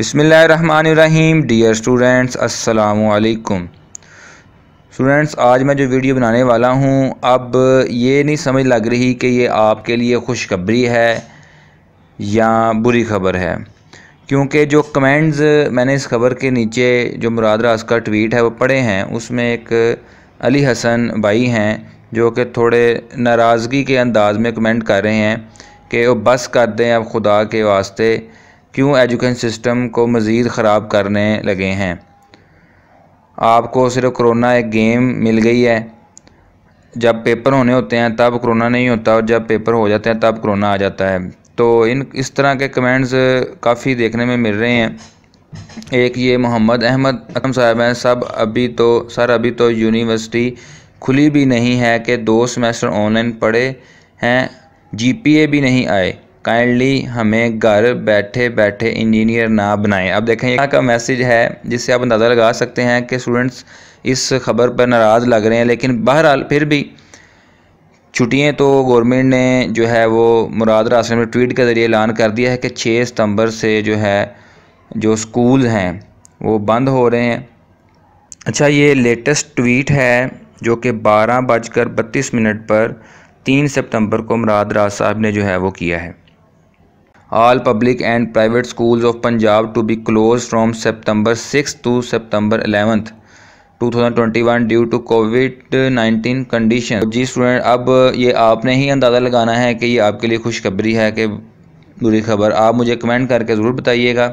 बिसमीम dear students असलकुम students आज मैं जो वीडियो बनाने वाला हूँ, अब ये नहीं समझ लग रही कि ये आपके लिए खुशखबरी है या बुरी खबर है। क्योंकि जो कमेंट्स मैंने इस खबर के नीचे, जो मुराद रास का ट्वीट है, वो पढ़े हैं, उसमें एक अली हसन भाई हैं, जो कि थोड़े नाराज़गी के अंदाज में कमेंट कर रहे हैं कि वो बस कर दें अब खुदा के वास्ते। क्यों एजुकेशन सिस्टम को मज़ीद ख़राब करने लगे हैं? आपको सिर्फ़ कोरोना एक गेम मिल गई है। जब पेपर होने होते हैं, तब कोरोना नहीं होता और जब पेपर हो जाते हैं, तब कोरोना आ जाता है। तो इन, इस तरह के कमेंट्स काफ़ी देखने में मिल रहे हैं। एक ये मोहम्मद अहमद अकम साहब हैं, सब अभी तो सर अभी तो यूनिवर्सिटी खुली भी नहीं है कि दो सेमेस्टर ऑनलाइन पढ़े हैं, जीपीए भी नहीं आए। काइंडली हमें घर बैठे बैठे इंजीनियर ना बनाएँ। अब देखें, यहाँ का मैसेज है, जिससे आप अंदाज़ा लगा सकते हैं कि स्टूडेंट्स इस खबर पर नाराज़ लग रहे हैं, लेकिन बहरहाल फिर भी छुट्टियाँ तो गवर्नमेंट ने जो है वो मुराद रासन में ट्वीट के ज़रिए ऐलान कर दिया है कि छः सितंबर से जो है, जो स्कूल हैं, वो बंद हो रहे हैं। अच्छा ये लेटेस्ट ट्वीट है, जो कि बारह बजकर बत्तीस मिनट पर तीन सितंबर को मुराद राज साहब ने जो है वो किया है। All public and private schools of Punjab to be closed from September 6 to September 11th 2021 due to COVID 19 condition JEE student अब ये आपने ही अंदाज़ा लगाना है कि ये आपके लिए खुशखबरी है कि बुरी खबर आप मुझे कमेंट करके ज़रूर बताइएगा